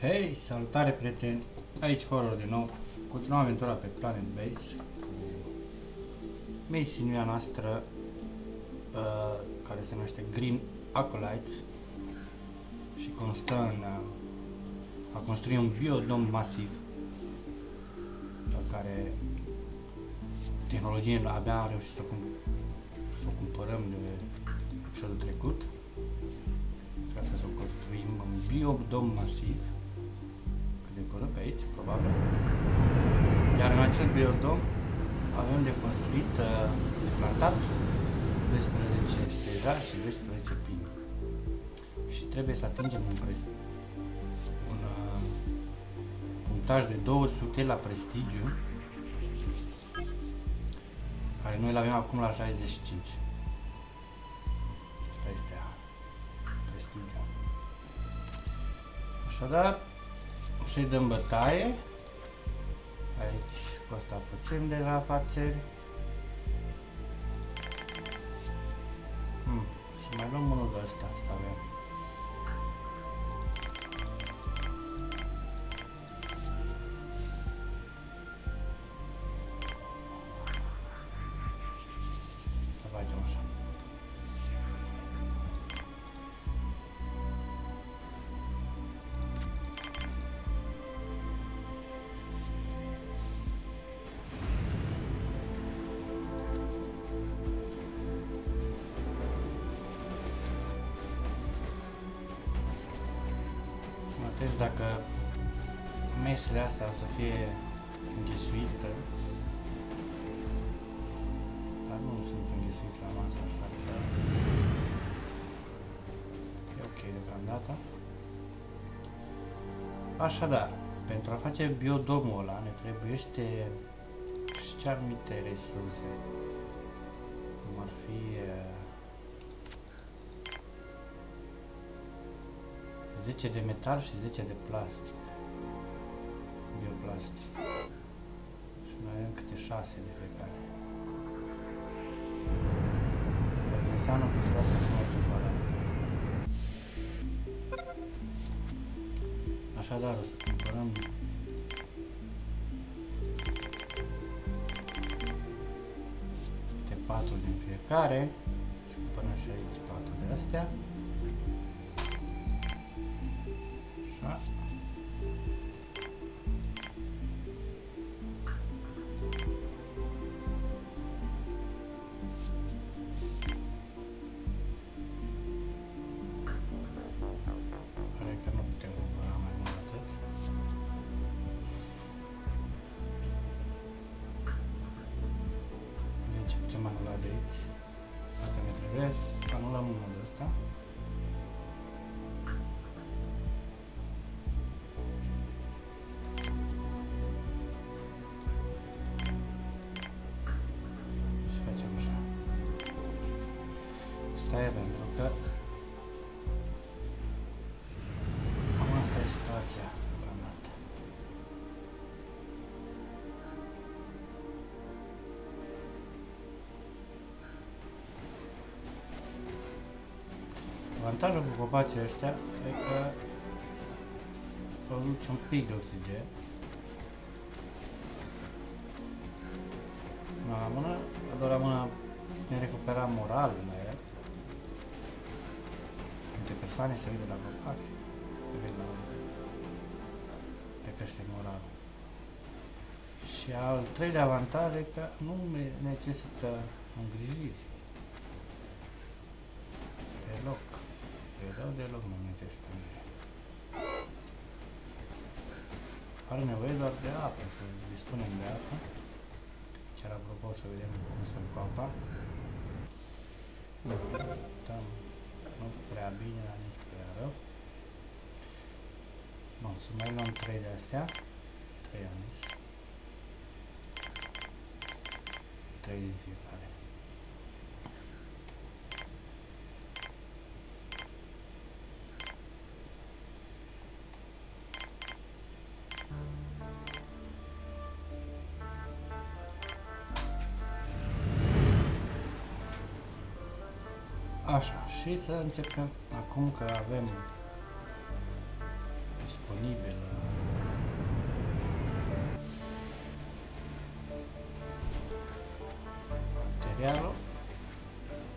Hei, salutare prieteni! Aici Horror din nou. Continuăm aventura pe Planet Base. Misiunea noastră uh, care se numește Green Acolytes și constă în uh, a construi un biodom masiv pe care tehnologie abia am reușit să, cum, să o cumpărăm de episodul trecut ca să o construim un biodom masiv de curând pe aici, probabil. Iar în acel biodom avem de construit, uh, de plantat 12 stejar și 12 pini. Și trebuie să atingem un, pres, un uh, punctaj de 200 la prestigiu, care noi îl avem acum la 65. Asta este prestigiu. Așadar, să-i dăm bătaie. Aici cu asta facem de la afaceri. Hmm. Și mai luăm unul de ăsta să avem. Mă test dacă mesele astea o să fie înghesuite. Dar nu sunt înghesuiți la masă, așa că e ok deocamdată. Așadar, pentru a face biodomul ăla ne trebuiește și ce anumite resurse, cum ar fi uh, 10 de metal și 10 de plastic. Bioplastic. Și mai avem câte 6 de fiecare. Ceea ce înseamnă că să lasă să mai cumpărăm. Așadar, o să cumpărăm câte 4 din fiecare și cumpărăm și aici 4 de astea. Deci putem anula de aici. Asta ne trebuie. Anulăm unul de ăsta. Și facem așa. Stai pentru că Avantajul cu copacii ăștia e că produce un pic de oxigen Una la mână, a doua la mână ne recupera moral la el. Multe persoane se uită la copac și văd la le crește moralul. Și al treilea avantaj e că nu me- necesită îngrijiri. Deloc. Deloc, deloc nu necesită îngrijiri. Are nevoie doar de apă, să dispunem de apă. Chiar apropo să vedem cum stăm cu apa. Stăm nu prea bine, dar nici prea rău. Bun, să mai luăm 3 de astea. 3 am zis. 3 din fiecare. Așa, și să începem acum că avem disponibilă. Materialul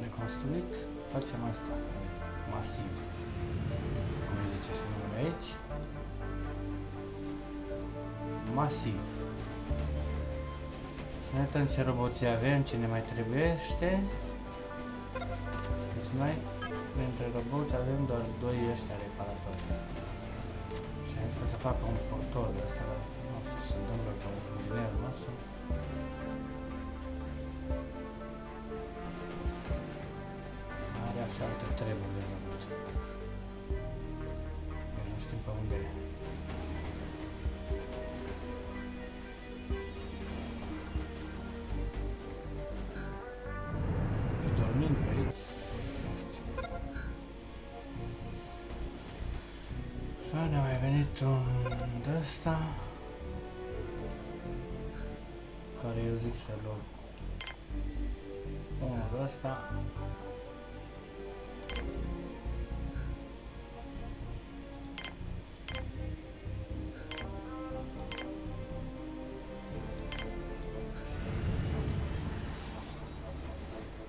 neconstruit, facem asta, masiv. Cum îi zice și numele aici. Masiv. Să ne uităm ce roboții avem, ce ne mai trebuiește. Deci noi, dintre roboți, avem doar doi ăștia reparatori. Și am zis că să facă un portor de asta, dar nu știu ce se întâmplă cu inginerul nostru. Are așa alte treburi de făcut. Deci nu știm pe unde e. Și ne-a mai venit un de ăsta care eu zic să luăm. Unul de ăsta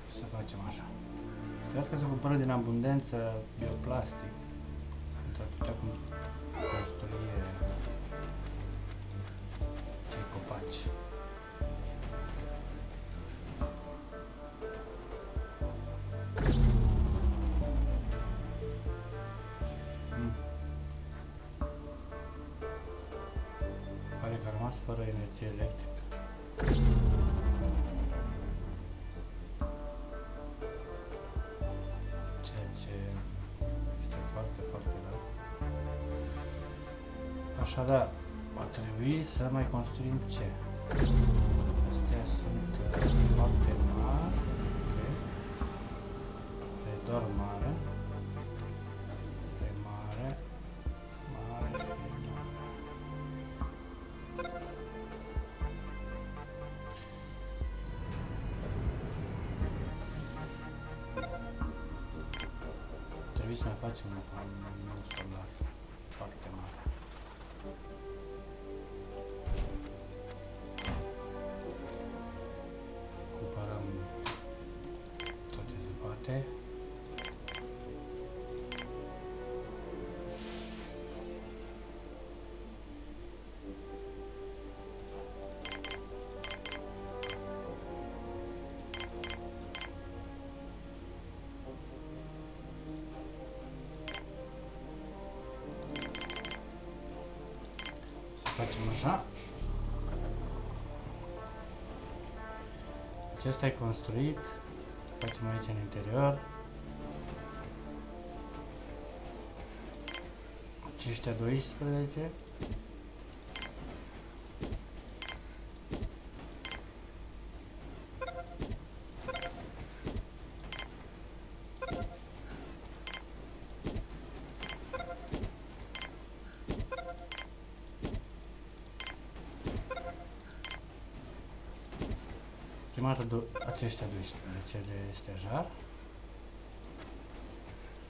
să facem așa. Trebuie să cumpărăm din abundență bioplastic rămas fără energie electrică. Ceea ce este foarte, foarte rău. Așadar, va trebui să mai construim ce? Astea sunt uh, foarte mari. Ok. Asta e doar mare. Trebuie să mai facem un așa. Acesta e construit. Să facem aici în interior. Aceștia 12. Prima dată do- aceștia 12 de stejar.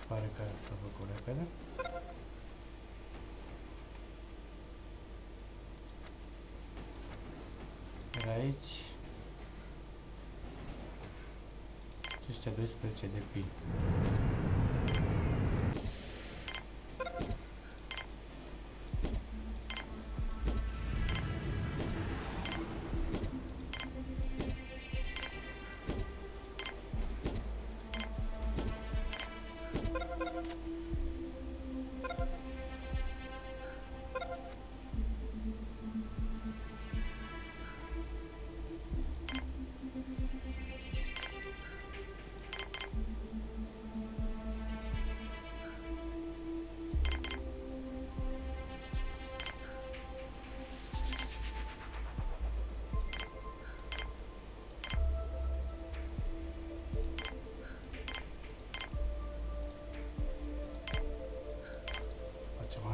Pare că s-a făcut repede. Iar aici aceștia 12 de pin.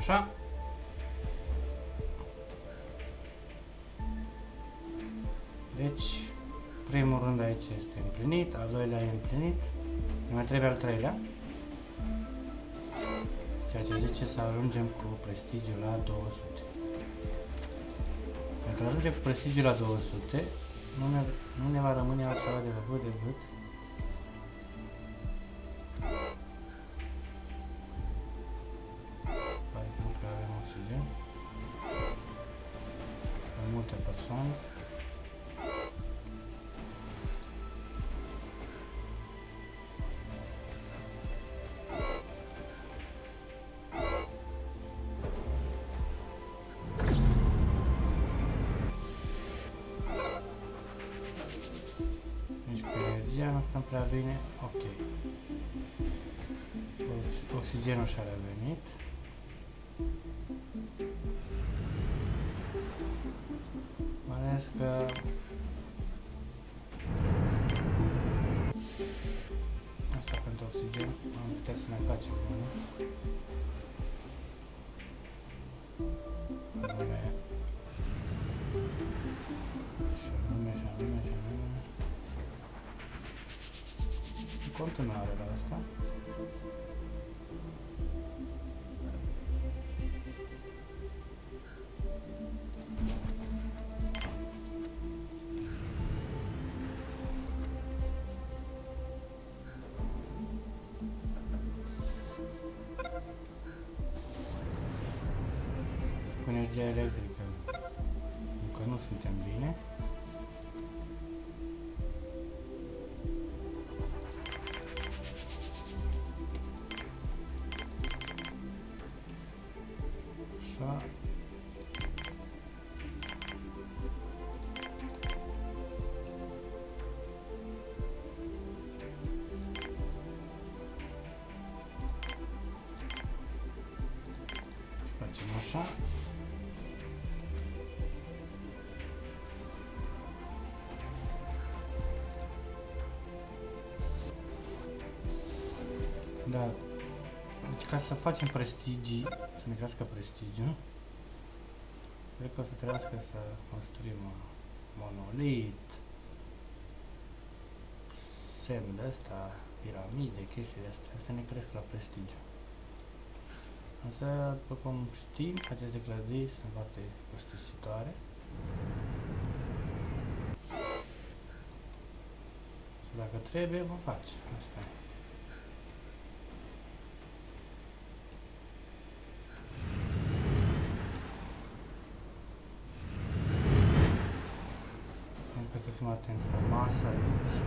Așa. Deci, primul rând aici este împlinit, al doilea e împlinit, ne mai trebuie al treilea. Ceea ce zice să ajungem cu prestigiul la 200. Pentru a ajunge cu prestigiul la 200, nu ne, nu ne va rămâne altceva de făcut decât prea bine. Ok. Ox- Oxigenul și-a revenit. Mai ales că Asta pentru oxigen am putea să mai facem unul. Anume și anume, și anume, și anume. În continuare la așa. Da. Deci ca să facem prestigii, să ne crească prestigiul, cred că o să trebuiască să construim un monolit, semn de ăsta, piramide, chestii de astea, să ne cresc la prestigiu. Însă, după cum știm, aceste clădiri sunt foarte costisitoare. Și dacă trebuie, vom face. Asta e. Pentru că să fim atenți la masă aici.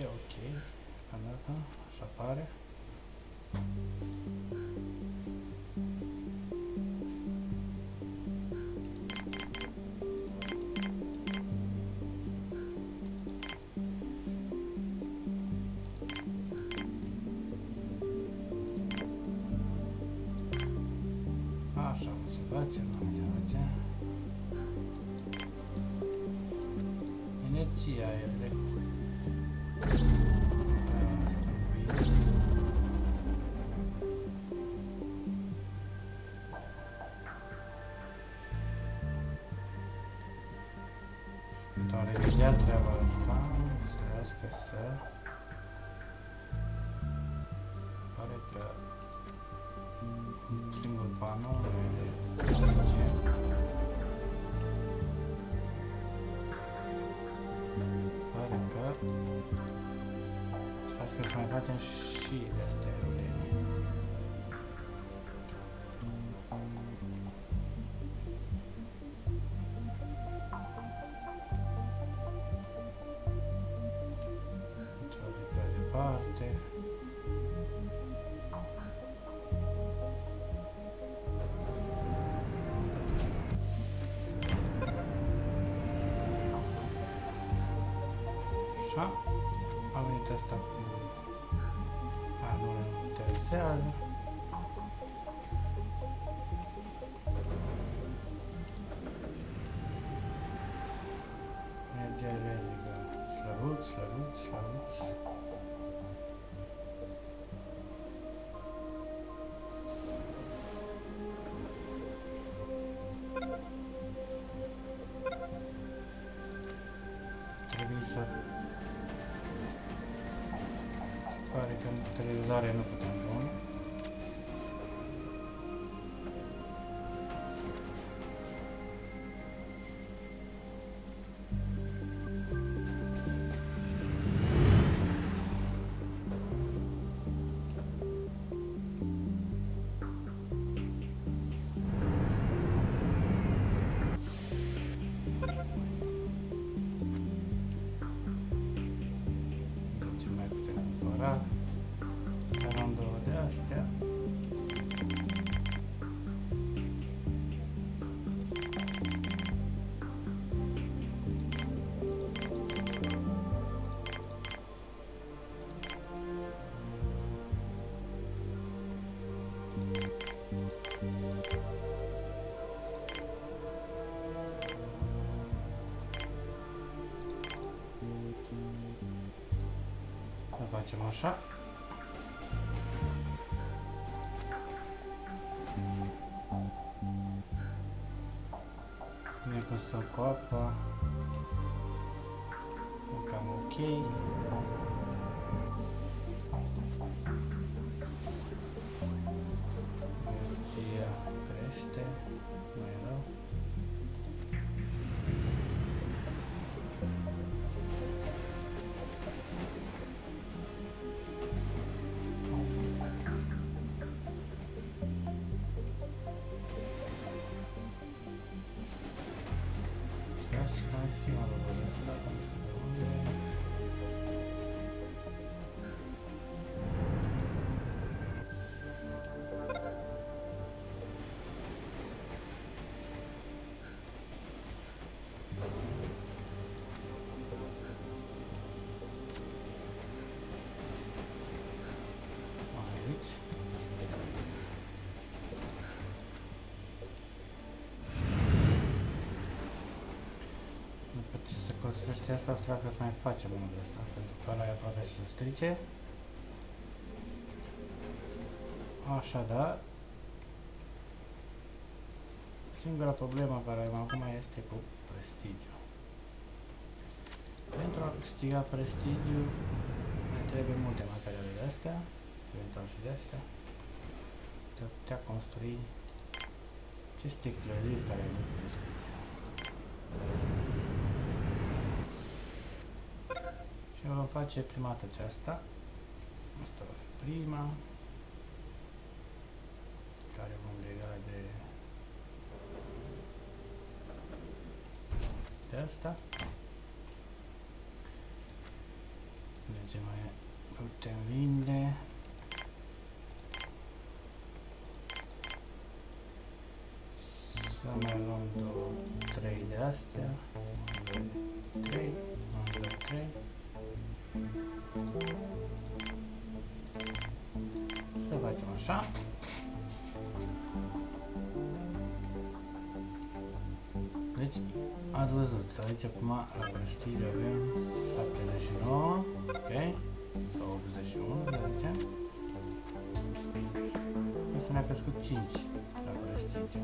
E ok. Deocamdată, așa pare. Așa o Pentru a remedia treaba asta, să trebuiască să... Pare că un singur panou nu e suficient. Pare că trebuiască să mai facem și de astea prea departe. Așa. A venit asta cu... Trebuie să... facem așa. Ne costă cu apa. E cam ok. Energia crește. Ia să mai fi o robă de asta, ce se construiește asta, o să trebuiască să mai facem unul de ăsta, pentru că ăla e aproape să se strice. Așadar, singura problemă care am acum este cu prestigiu. Pentru a câștiga prestigiu, ne trebuie multe materiale de astea, eventual și de astea, de a putea construi aceste clădiri care nu prestigiu. Și vom face prima dată aceasta. Asta va fi prima. Care vom lega de de asta. De ce mai putem vinde? Să mai luăm două, trei de astea. Unu, doi, trei. Unu, doi, trei. Să facem așa. Deci, ați văzut, aici acum la prestige avem 79, ok? Sau 81, să zicem. Asta ne-a crescut 5 la prestige.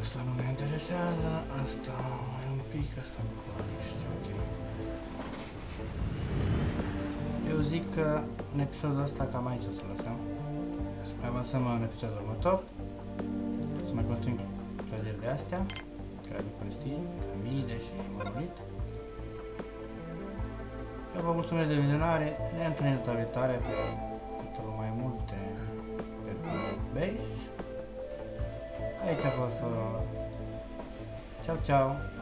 Asta nu ne interesează, asta mai un pic, asta nu niște, ok. Eu zic că în episodul ăsta cam aici o să lăsăm. Să mai avansăm în episodul următor. Să mai construim clădiri de astea care aduc prestigiu, piramide și monolit. Eu vă mulțumesc de vizionare, ne întâlnim data viitoare pe, pentru mai multe pe Planet Base. Aici a fost... Uh, ceau, ceau!